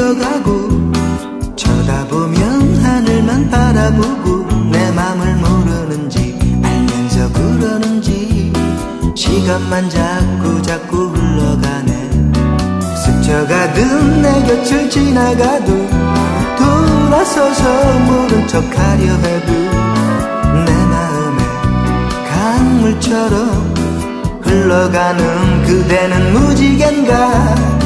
뛰어가고 쳐다보면 하늘만 바라보고 내 맘을 모르는지 알면서 그러는지 시간만 자꾸 자꾸 흘러가네. 스쳐가듯 내 곁을 지나가도 돌아서서 모른 척하려 해도 내 마음에 강물처럼 흘러가는 그대는 무지갠가?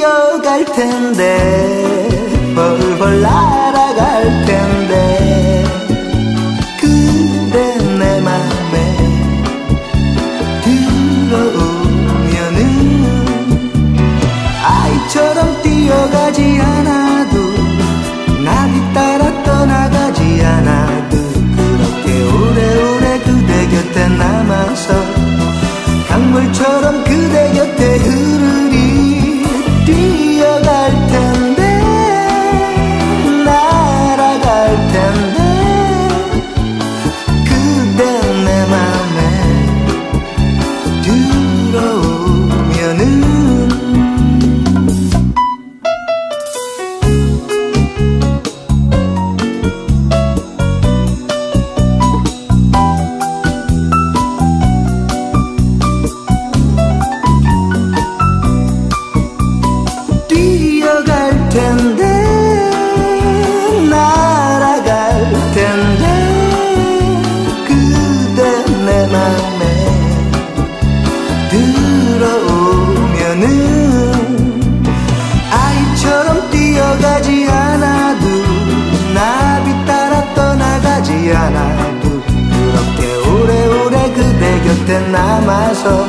뛰어갈 텐데 벌벌 날아갈 텐데. 그대 내 맘에 들어오면은 아이처럼 뛰어가지 않아도 나비 따라 떠나가지 않아도 그렇게 오래오래 그대 곁에 남아서 강물처럼 그대 곁에 흐 들어오면은 아이처럼 뛰어가지 않아도 나비 따라 떠나가지 않아도 그렇게 오래오래 그대 곁에 남아서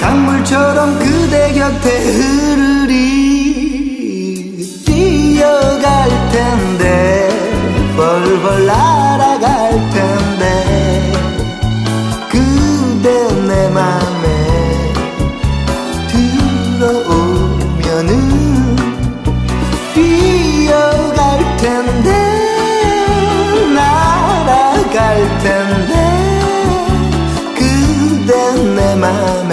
강물처럼 그대 곁에 흐르리 뛰어갈 텐데 벌벌 나 my